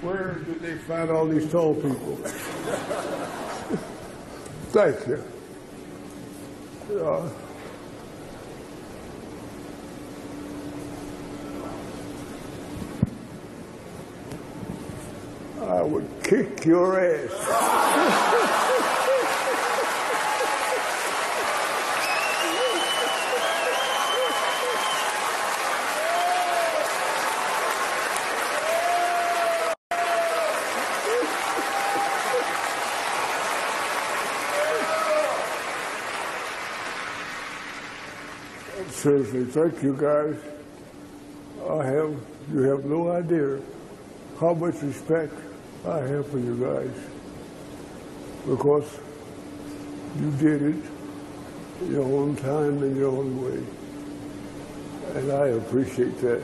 Where did they find all these tall people? Thank you. I would kick your ass. Seriously, thank you guys. I have, you have no idea how much respect I have for you guys because you did it your own time and your own way. And I appreciate that.